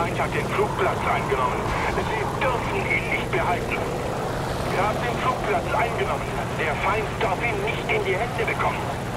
Der Feind hat den Flugplatz eingenommen. Sie dürfen ihn nicht behalten. Wir haben den Flugplatz eingenommen. Der Feind darf ihn nicht in die Hände bekommen.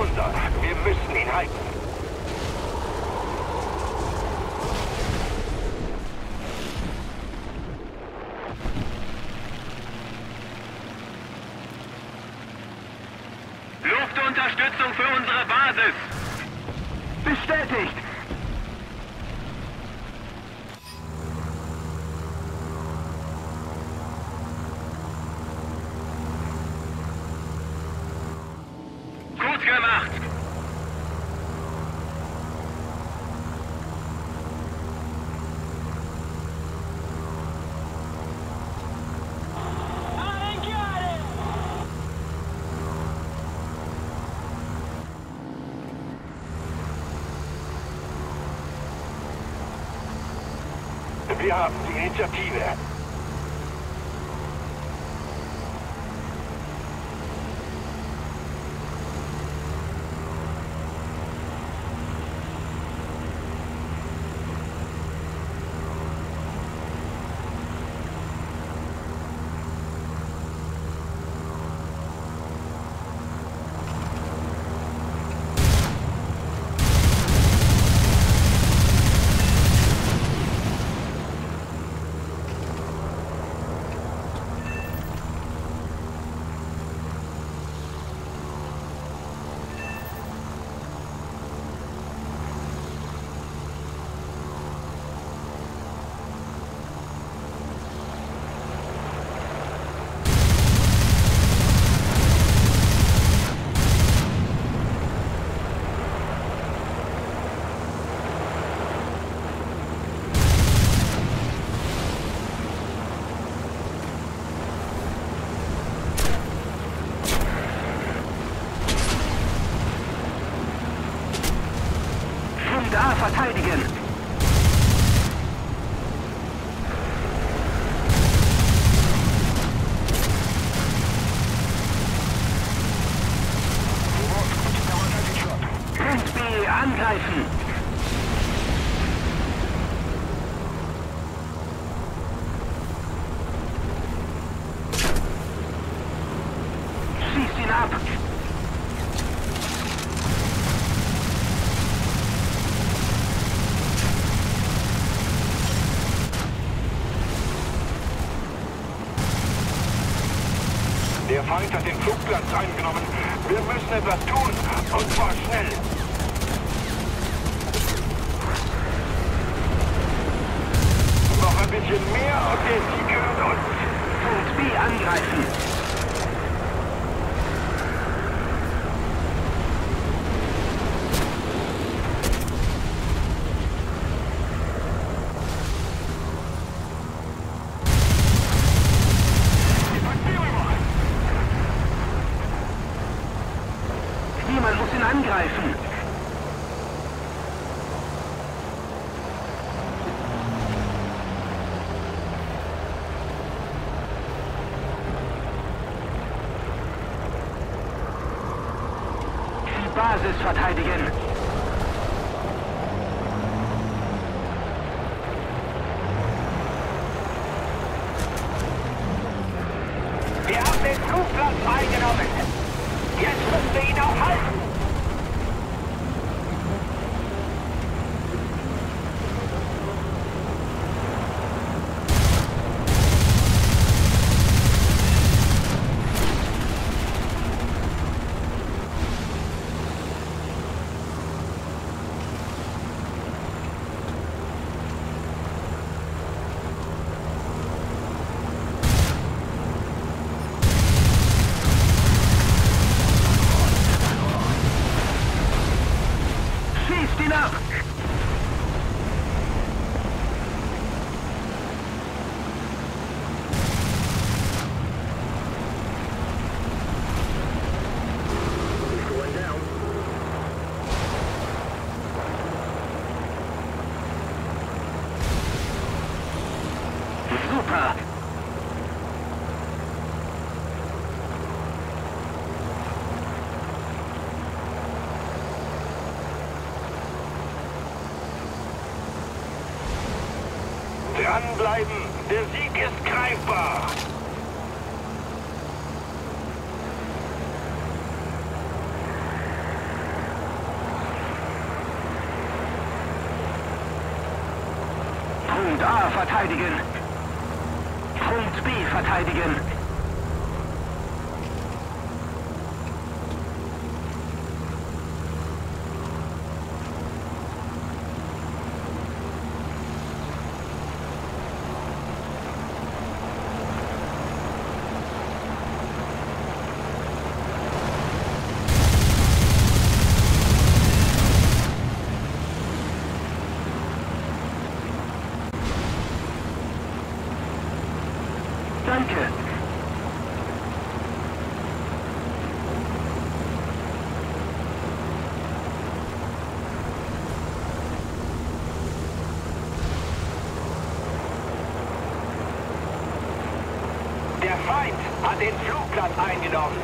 Unser. Wir müssen ihn halten. Luftunterstützung für unsere Basis. Bestätigt! Wir haben die Initiative. Angreifen. Ihn ab. Der Feind hat den Flugplatz eingenommen. Wir müssen etwas tun. Und zwar schnell. Noch ein bisschen mehr der Sieg gehört uns. Punkt B angreifen. Niemand muss ihn angreifen. Die Basis verteidigen. Wir haben den Flugplatz eingenommen. Jetzt müssen wir ihn auch halten. Schießt ihn ab. Super. Dranbleiben. Der Sieg ist greifbar. Punkt A verteidigen. Punkt B verteidigen. Danke. Der Feind hat den Flugplatz eingenommen.